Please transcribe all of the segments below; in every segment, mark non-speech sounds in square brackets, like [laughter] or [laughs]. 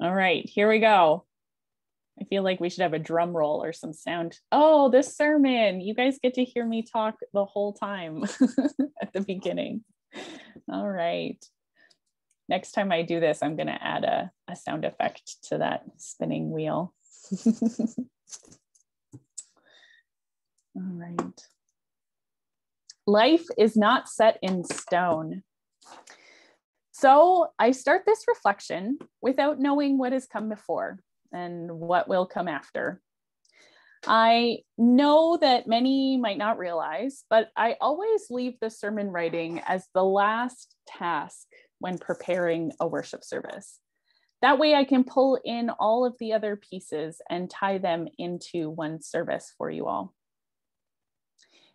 All right, here we go. I feel like we should have a drum roll or some sound. Oh, this sermon. You guys get to hear me talk the whole time [laughs] at the beginning. All right. Next time I do this, I'm going to add a, a sound effect to that spinning wheel. [laughs] All right. Life is not set in stone. So I start this reflection without knowing what has come before and what will come after. I know that many might not realize, but I always leave the sermon writing as the last task when preparing a worship service. That way, I can pull in all of the other pieces and tie them into one service for you all.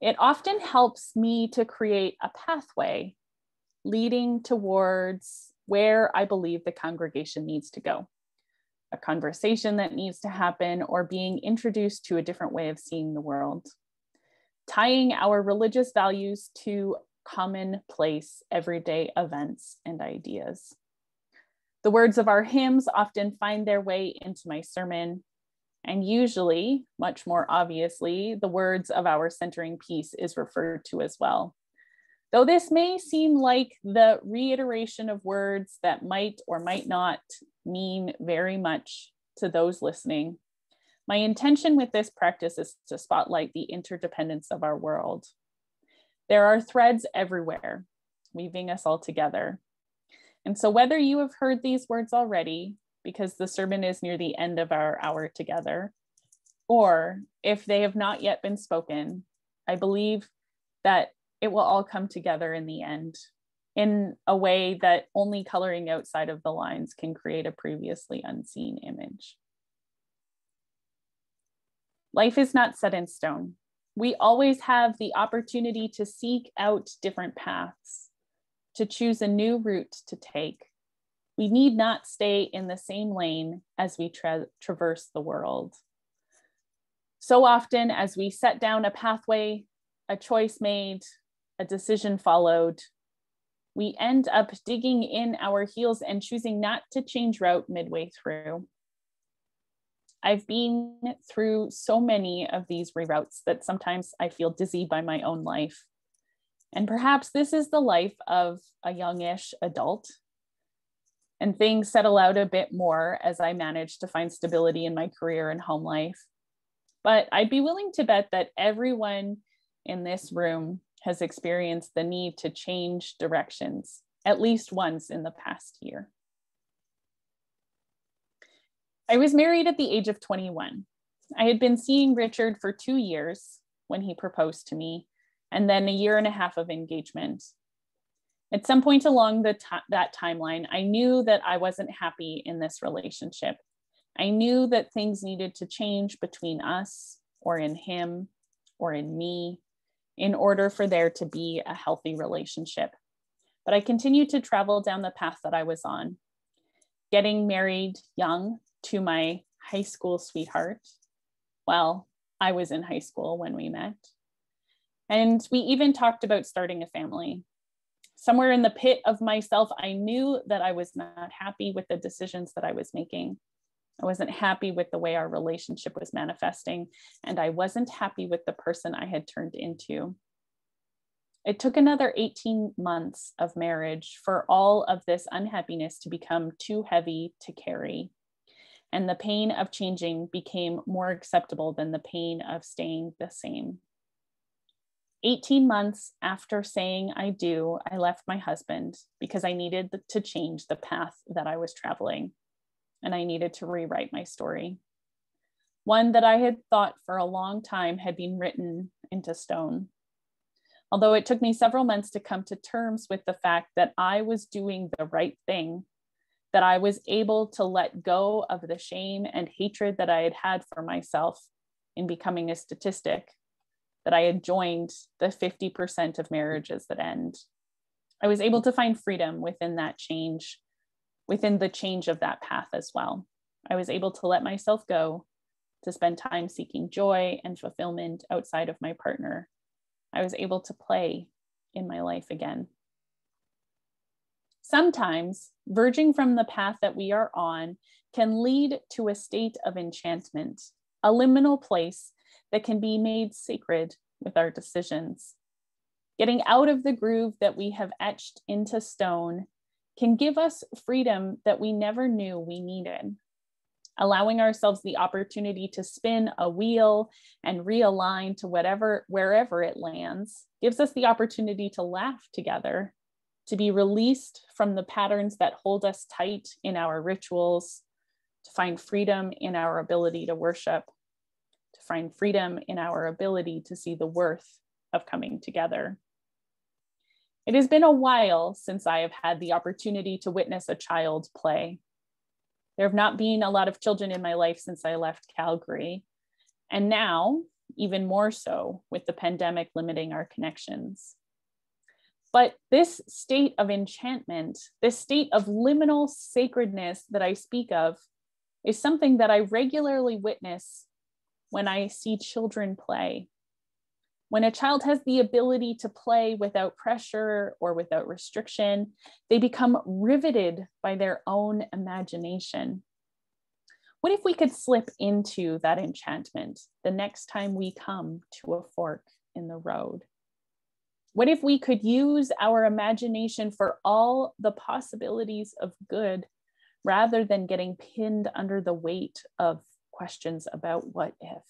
It often helps me to create a pathway leading towards where I believe the congregation needs to go. A conversation that needs to happen, or being introduced to a different way of seeing the world. Tying our religious values to commonplace everyday events and ideas. The words of our hymns often find their way into my sermon, and usually, much more obviously, the words of our centering piece is referred to as well. Though this may seem like the reiteration of words that might or might not mean very much to those listening, my intention with this practice is to spotlight the interdependence of our world. There are threads everywhere, weaving us all together. And so, whether you have heard these words already, because the sermon is near the end of our hour together, or if they have not yet been spoken, I believe that it will all come together in the end in a way that only coloring outside of the lines can create a previously unseen image. Life is not set in stone. We always have the opportunity to seek out different paths, to choose a new route to take. We need not stay in the same lane as we tra traverse the world. So often, as we set down a pathway, a choice made, a decision followed, we end up digging in our heels and choosing not to change route midway through. I've been through so many of these reroutes that sometimes I feel dizzy by my own life. And perhaps this is the life of a youngish adult. And things settle out a bit more as I manage to find stability in my career and home life. But I'd be willing to bet that everyone in this room has experienced the need to change directions at least once in the past year. I was married at the age of 21. I had been seeing Richard for two years when he proposed to me, and then a year and a half of engagement. At some point along that timeline, I knew that I wasn't happy in this relationship. I knew that things needed to change between us, or in him, or in me, in order for there to be a healthy relationship. But I continued to travel down the path that I was on, getting married young to my high school sweetheart. Well, I was in high school when we met. And we even talked about starting a family. Somewhere in the pit of myself, I knew that I was not happy with the decisions that I was making. I wasn't happy with the way our relationship was manifesting, and I wasn't happy with the person I had turned into. It took another 18 months of marriage for all of this unhappiness to become too heavy to carry. And the pain of changing became more acceptable than the pain of staying the same. 18 months after saying I do, I left my husband because I needed to change the path that I was traveling and I needed to rewrite my story. One that I had thought for a long time had been written into stone. Although it took me several months to come to terms with the fact that I was doing the right thing, that I was able to let go of the shame and hatred that I had had for myself in becoming a statistic, that I had joined the 50% of marriages that end. I was able to find freedom within that change within the change of that path as well. I was able to let myself go to spend time seeking joy and fulfillment outside of my partner. I was able to play in my life again. Sometimes verging from the path that we are on can lead to a state of enchantment, a liminal place that can be made sacred with our decisions. Getting out of the groove that we have etched into stone can give us freedom that we never knew we needed. Allowing ourselves the opportunity to spin a wheel and realign to whatever, wherever it lands, gives us the opportunity to laugh together, to be released from the patterns that hold us tight in our rituals, to find freedom in our ability to worship, to find freedom in our ability to see the worth of coming together. It has been a while since I have had the opportunity to witness a child play. There have not been a lot of children in my life since I left Calgary. And now, even more so, with the pandemic limiting our connections. But this state of enchantment, this state of liminal sacredness that I speak of, is something that I regularly witness when I see children play. When a child has the ability to play without pressure or without restriction, they become riveted by their own imagination. What if we could slip into that enchantment the next time we come to a fork in the road? What if we could use our imagination for all the possibilities of good rather than getting pinned under the weight of questions about what if?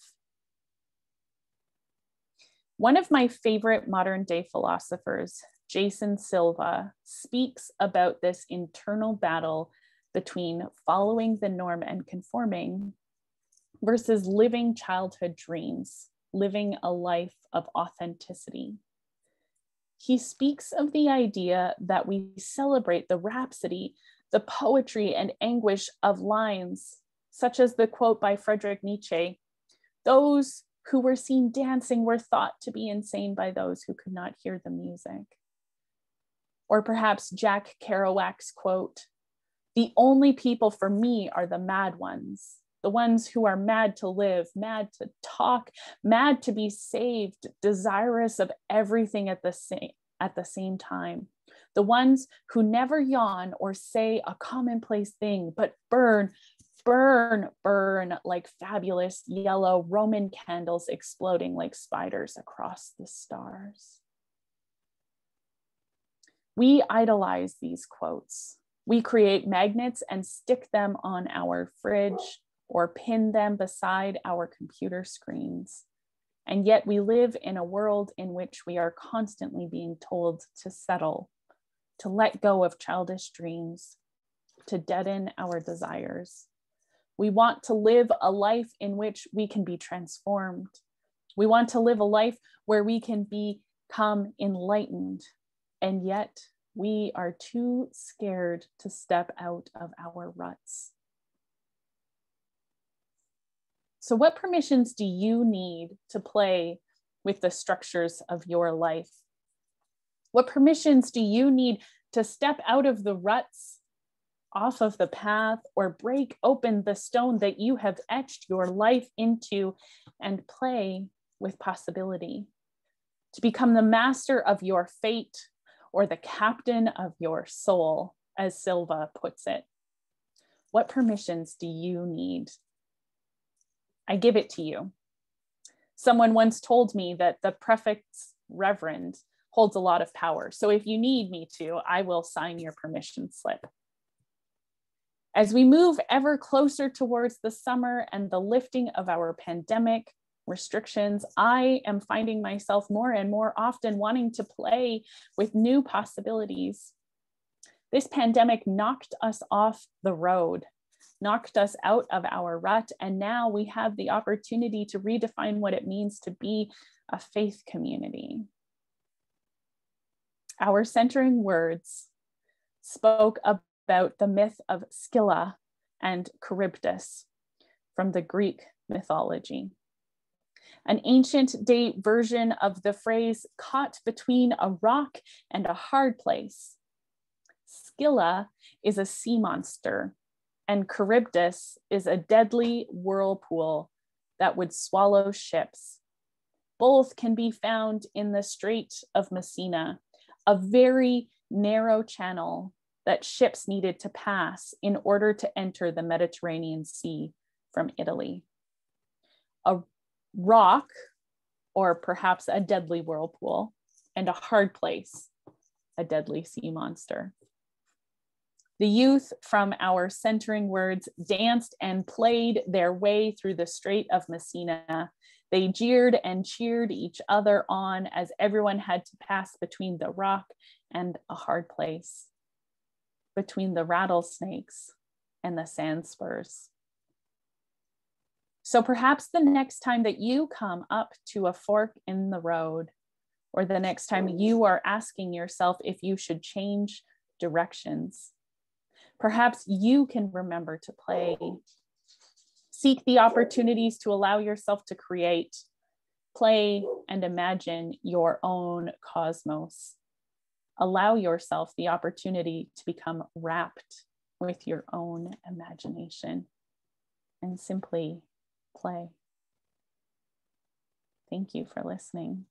One of my favorite modern day philosophers, Jason Silva, speaks about this internal battle between following the norm and conforming versus living childhood dreams, living a life of authenticity. He speaks of the idea that we celebrate the rhapsody, the poetry and anguish of lines, such as the quote by Friedrich Nietzsche those who were seen dancing were thought to be insane by those who could not hear the music. Or perhaps Jack Kerouac's quote The only people for me are the mad ones, the ones who are mad to live, mad to talk, mad to be saved, desirous of everything at the same, at the same time. The ones who never yawn or say a commonplace thing, but burn burn, burn like fabulous yellow Roman candles exploding like spiders across the stars. We idolize these quotes. We create magnets and stick them on our fridge or pin them beside our computer screens. And yet we live in a world in which we are constantly being told to settle, to let go of childish dreams, to deaden our desires. We want to live a life in which we can be transformed. We want to live a life where we can become enlightened. And yet we are too scared to step out of our ruts. So, what permissions do you need to play with the structures of your life? What permissions do you need to step out of the ruts off of the path or break open the stone that you have etched your life into and play with possibility. To become the master of your fate or the captain of your soul, as Silva puts it. What permissions do you need? I give it to you. Someone once told me that the prefix reverend holds a lot of power. So if you need me to, I will sign your permission slip. As we move ever closer towards the summer and the lifting of our pandemic restrictions, I am finding myself more and more often wanting to play with new possibilities. This pandemic knocked us off the road, knocked us out of our rut, and now we have the opportunity to redefine what it means to be a faith community. Our centering words spoke about the myth of Scylla and Charybdis from the Greek mythology. An ancient day version of the phrase caught between a rock and a hard place. Scylla is a sea monster, and Charybdis is a deadly whirlpool that would swallow ships. Both can be found in the Strait of Messina, a very narrow channel that ships needed to pass in order to enter the Mediterranean Sea from Italy. A rock, or perhaps a deadly whirlpool, and a hard place, a deadly sea monster. The youth from our centering words danced and played their way through the Strait of Messina. They jeered and cheered each other on as everyone had to pass between the rock and a hard place, between the rattlesnakes and the sand spurs. So perhaps the next time that you come up to a fork in the road, or the next time you are asking yourself if you should change directions, Perhaps you can remember to play. Seek the opportunities to allow yourself to create, play, and imagine your own cosmos. Allow yourself the opportunity to become wrapped with your own imagination and simply play. Thank you for listening.